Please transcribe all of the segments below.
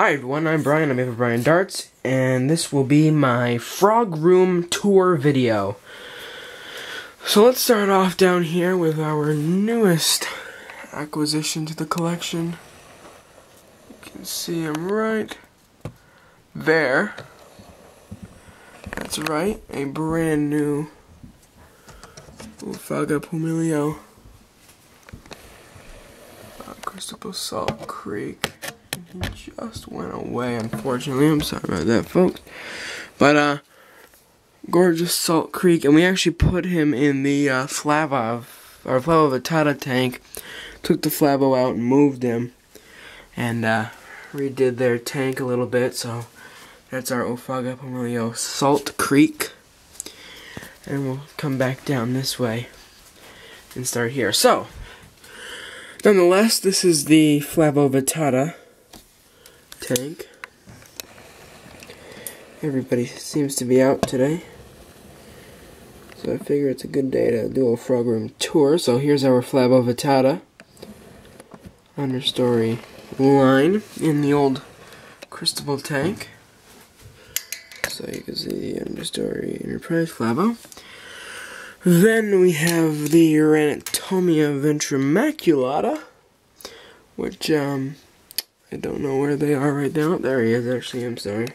Hi everyone, I'm Brian, I'm here for Bryan Darts, and this will be my Frog Room Tour video. So let's start off down here with our newest acquisition to the collection. You can see him right there. That's right, a brand new Oophaga Pumilio uh, Salt Creek. Just went away, unfortunately. I'm sorry about that, folks. But, uh, gorgeous Salt Creek, and we actually put him in the uh, Flava, or Flavovittata tank. Took the Flavo out and moved him, and uh, redid their tank a little bit. So that's our Oophaga Pumilio Salt Creek, and we'll come back down this way and start here. So, nonetheless, this is the Flavo Tank. Everybody seems to be out today. So I figure it's a good day to do a frog room tour. So here's our Flavovittata understory line in the old Cristobal tank. So you can see the understory Enterprise Flavo. Then we have the Ranitomeya ventrimaculata, which um, I don't know where they are right now. There he is, actually, I'm sorry.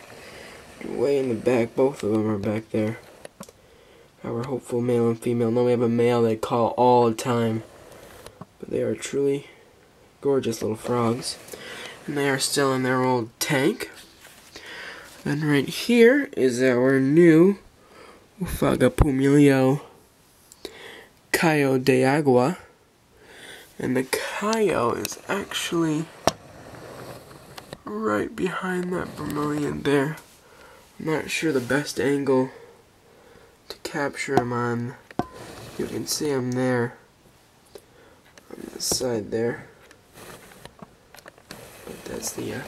Way in the back, both of them are back there. Our hopeful male and female. No, we have a male they call all the time. But they are truly gorgeous little frogs. And they are still in their old tank. And right here is our new Oophaga Pumilio Cayo de Agua. And the Cayo is actually right behind that vermilion there. I'm not sure the best angle to capture him on. You can see him there on the side there. But that's the uh,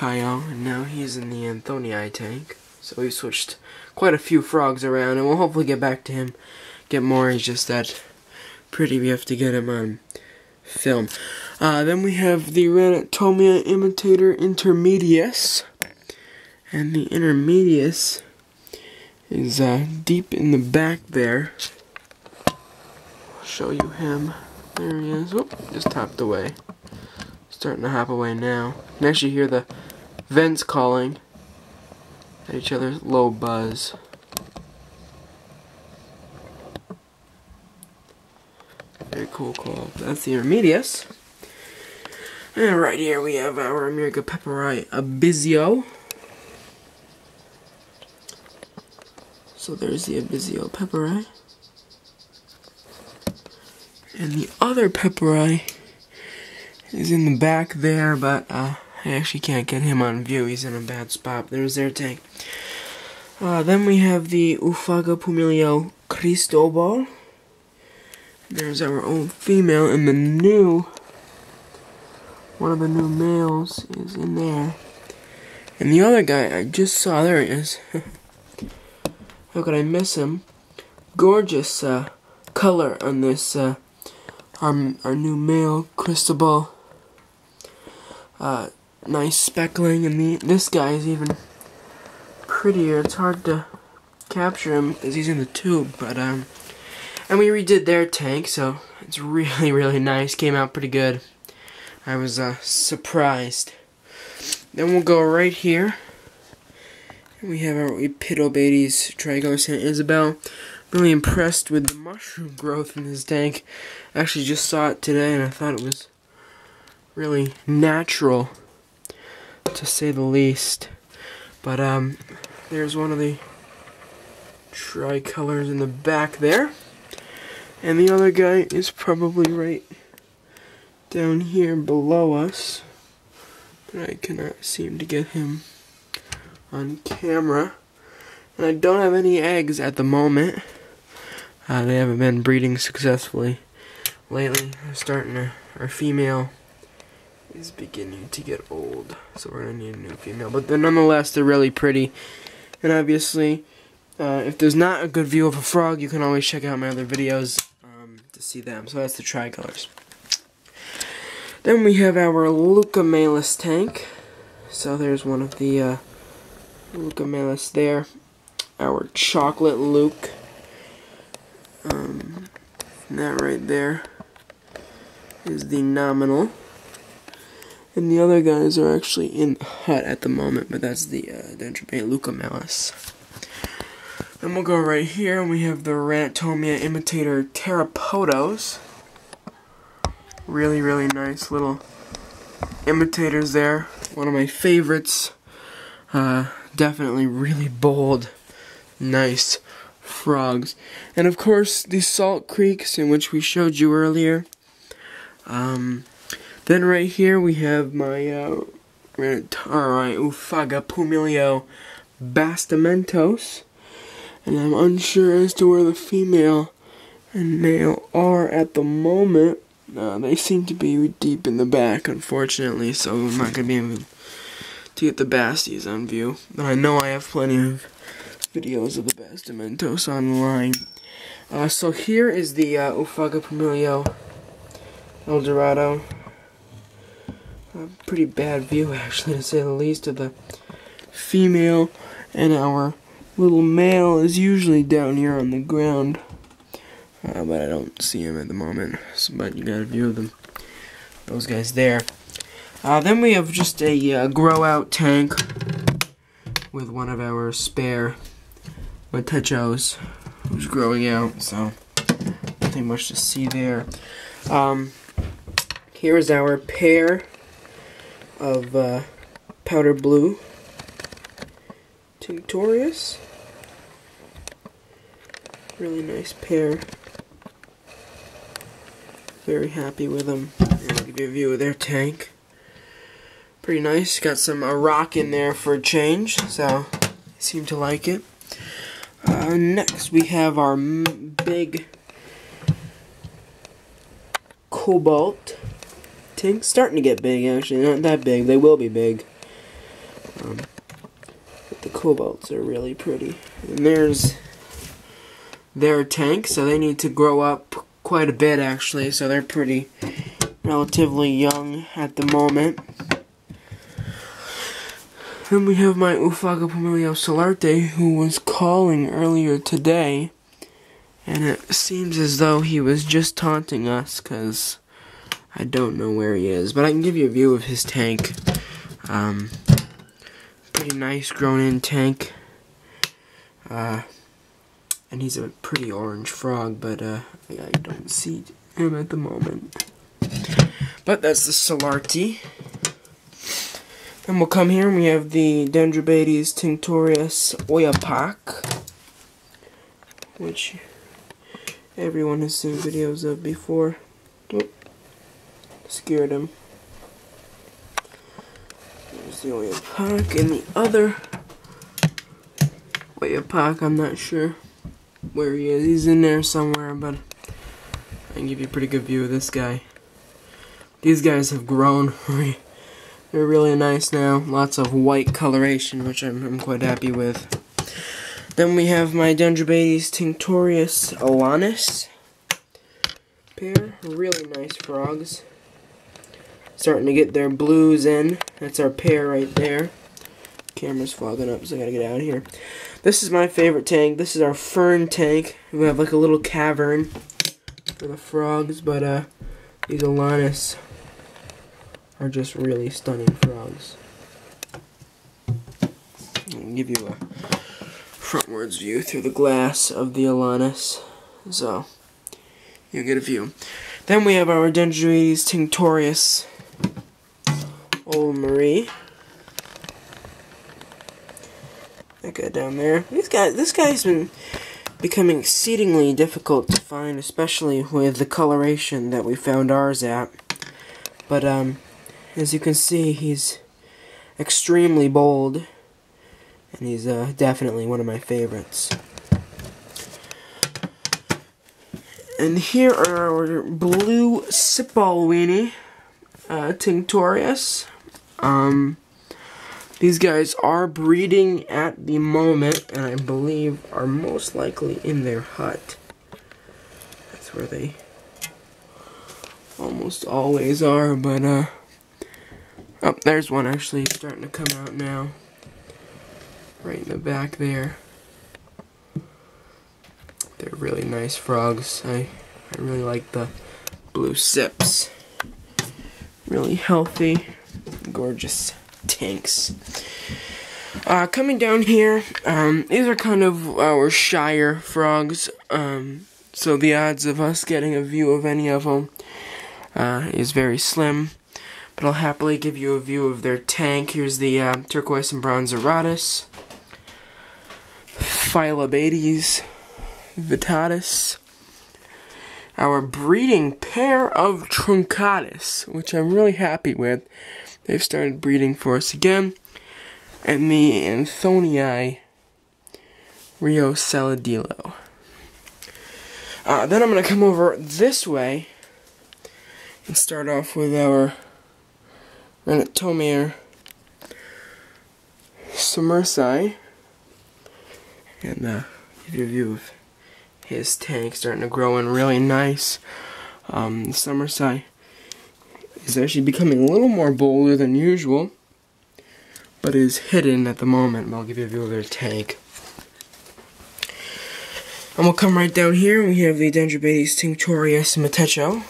and now he's in the anthonyi tank. So we switched quite a few frogs around, and we'll hopefully get back to him. Get more, he's just that pretty. We have to get him on film. Uh, then we have the Ranitomeya imitator intermedius. And the intermedius is uh, deep in the back there. I'll show you him. There he is. Oop, just tapped away. Starting to hop away now. You can actually hear the vents calling at each other's low buzz. Very cool call. That's the Intermedius. And right here we have our Ameerega Pepperi Abiseo. So there's the Abiseo Pepperi. And the other Pepperi is in the back there, but uh, I actually can't get him on view. He's in a bad spot. There's their tank. Uh, then we have the Oophaga Pumilio Cristobal. There's our old female, and the new, one of the new males is in there. And the other guy I just saw, there he is. How could I miss him? Gorgeous uh, color on this, uh, our, our new male, Cristobal. Uh, nice speckling, and the, this guy is even prettier. It's hard to capture him because he's in the tube, but um, and we redid their tank, so it's really, really nice. Came out pretty good. I was uh, surprised. Then we'll go right here. We have our Epipedobates Tricolor St. Isabel. Really impressed with the mushroom growth in this tank. I actually just saw it today and I thought it was really natural, to say the least. But um, there's one of the tricolors in the back there. And the other guy is probably right down here below us. But I cannot seem to get him on camera. And I don't have any eggs at the moment. Uh, they haven't been breeding successfully lately. They're starting to, our female is beginning to get old. So we're going to need a new female. But they're nonetheless, they're really pretty. And obviously, uh, if there's not a good view of a frog, you can always check out my other videos um, to see them. So that's the tricolors. Then we have our Leucomelas tank. So there's one of the uh, Leucomelas there. Our chocolate Luke. Um, that right there is the nominal. And the other guys are actually in the hut at the moment, but that's the uh, Dendrobates Leucomelas. Then we'll go right here, and we have the Ranitomeya imitator Pteropodos. Really, really nice little imitators there. One of my favorites. Uh, definitely really bold, nice frogs. And of course, the salt creeks in which we showed you earlier. Um, then right here we have my uh, alright, Oophaga pumilio Bastimentos. And I'm unsure as to where the female and male are at the moment. Uh, they seem to be deep in the back, unfortunately, so I'm not going to be able to get the basties on view. But I know I have plenty of videos of the Bastimentos online. Uh, so here is the uh, Oophaga pumilio El Dorado. A pretty bad view, actually, to say the least, of the female, and our little male is usually down here on the ground. Uh, but I don't see him at the moment. So, but you got a view of them. Those guys there. Uh, then we have just a uh, grow out tank with one of our spare Matechos who's growing out. So nothing much to see there. Um, here is our pair of uh, powder blue Tinctorius. Really nice pair. Very happy with them. I'll give you a view of their tank. Pretty nice. Got some a rock in there for a change, so seem to like it. Uh, next, we have our big cobalt tank. Starting to get big, actually. Not that big. They will be big. Um, but the cobalts are really pretty. And there's their tank, so they need to grow up quite a bit actually, so they're pretty relatively young at the moment. Then we have my Oophaga Pumilio Solarte, who was calling earlier today, and it seems as though he was just taunting us, because I don't know where he is, but I can give you a view of his tank. Um, pretty nice grown-in tank. Uh, and he's a pretty orange frog, but uh, I don't see him at the moment. But that's the Solarte. Then we'll come here and we have the Dendrobates tinctorius Oyapock, which everyone has seen videos of before. Oh, scared him. There's the Oyapock and the other Oyapock, I'm not sure where he is. He's in there somewhere, but I can give you a pretty good view of this guy. These guys have grown. They're really nice now. Lots of white coloration, which I'm, I'm quite happy with. Then we have my Dendrobates tinctorius alanis pair. Really nice frogs. Starting to get their blues in. That's our pair right there. Camera's fogging up, so I gotta get out of here. This is my favorite tank. This is our fern tank. We have like a little cavern for the frogs, but uh, these Alanis are just really stunning frogs. I'll give you a frontwards view through the glass of the Alanis. So, you get a view. Then we have our Dendrobates tinctorius Old Marie. That guy down there. These guys, this guy's been becoming exceedingly difficult to find, especially with the coloration that we found ours at. But, um, as you can see, he's extremely bold, and he's uh, definitely one of my favorites. And here are our blue Sipaliwini uh, Tinctorius. Um, these guys are breeding at the moment, and I believe are most likely in their hut. That's where they almost always are, but uh, Oh, there's one actually starting to come out now. Right in the back there. They're really nice frogs. I, I really like the blue sips. Really healthy, gorgeous tanks. Uh, coming down here, um, these are kind of our shyer frogs. Um, so the odds of us getting a view of any of them uh, is very slim. But I'll happily give you a view of their tank. Here's the uh, turquoise and bronze Auratus. Phyllobates Vittatus, Our breeding pair of truncatus, which I'm really happy with. They've started breeding for us again. And the anthonyi Rio Saladillo. Uh, then I'm going to come over this way and start off with our Ranitomeya summersi and uh, give you a view of his tank starting to grow in really nice. Um, the summersi is actually becoming a little more bolder than usual, but is hidden at the moment. I'll give you a view of their tank. And we'll come right down here we have the Dendrobates tinctorius matecho.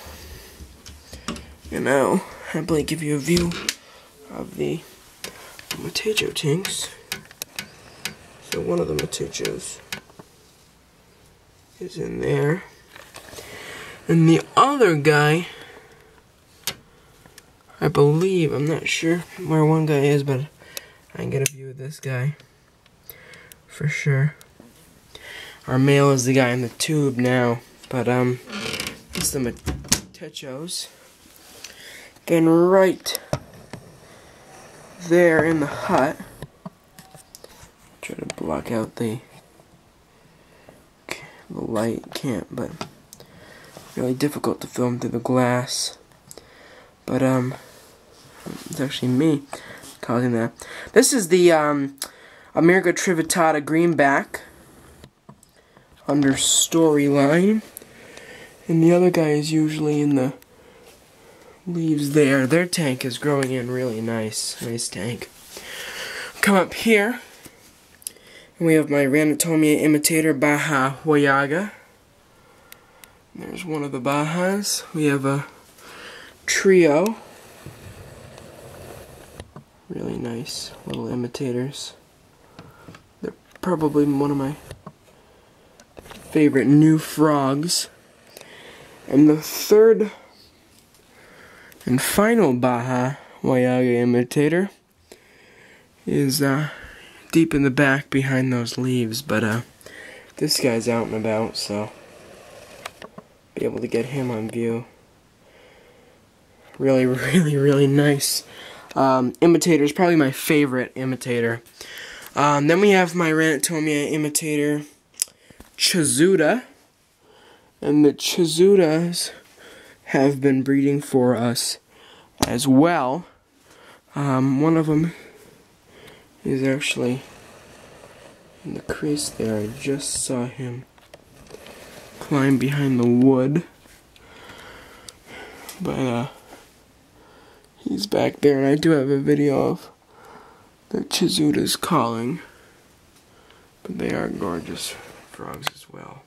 And now, happily give you a view of the matecho tinks. So one of the matechos is in there. And the other guy, I believe, I'm not sure where one guy is, but I can get a view of this guy for sure. Our male is the guy in the tube now, but um, it's the Matechos. Getting right there in the hut, try to block out the the light can't, but really difficult to film through the glass. But um, it's actually me causing that. This is the um, Ameerega Trivittata greenback under storyline. And the other guy is usually in the leaves there. Their tank is growing in really nice. Nice tank. Come up here. And we have my Ranitomeya imitator Baja Huallaga. There's one of the Bajas. We have a trio. Really nice little imitators. They're probably one of my favorite new frogs. And the third and final Baja Huallaga imitator is uh, deep in the back behind those leaves, but uh, this guy's out and about, so be able to get him on view. Really, really, really nice. Um, imitator is probably my favorite imitator. Um, then we have my Ranitomeya imitator Chazuta. And the Chazutas have been breeding for us as well. Um, one of them is actually in the crease there. I just saw him climb behind the wood. But, uh, he's back there, and I do have a video of the Chazutas calling. But they are gorgeous frogs as well.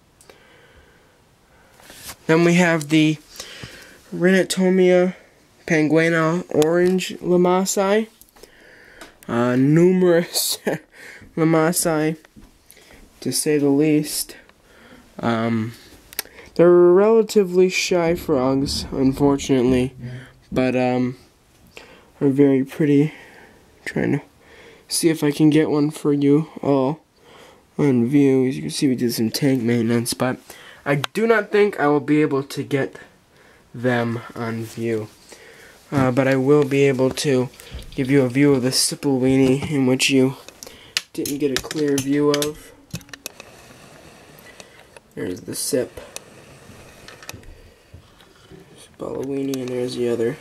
Then we have the Ranitomeya Panguana orange lamasi. Uh, numerous lamasi, to say the least. Um, they're relatively shy frogs, unfortunately, but um, are very pretty. trying to see if I can get one for you all on view. As you can see, we did some tank maintenance, but I do not think I will be able to get them on view. Uh, but I will be able to give you a view of the Sipaliwini in which you didn't get a clear view of. There's the sip. Sipaliwini, and there's the other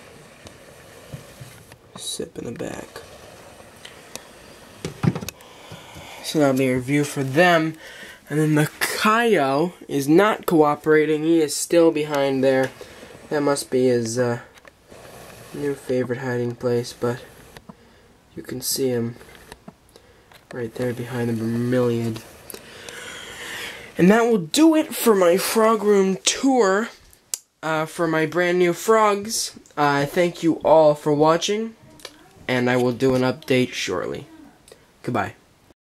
sip in the back. So that'll be a review for them. And then the Cayo is not cooperating. He is still behind there. That must be his uh, new favorite hiding place, but you can see him right there behind the Vermilion. And that will do it for my frog room tour uh, for my brand new frogs. Uh, thank you all for watching, and I will do an update shortly. Goodbye.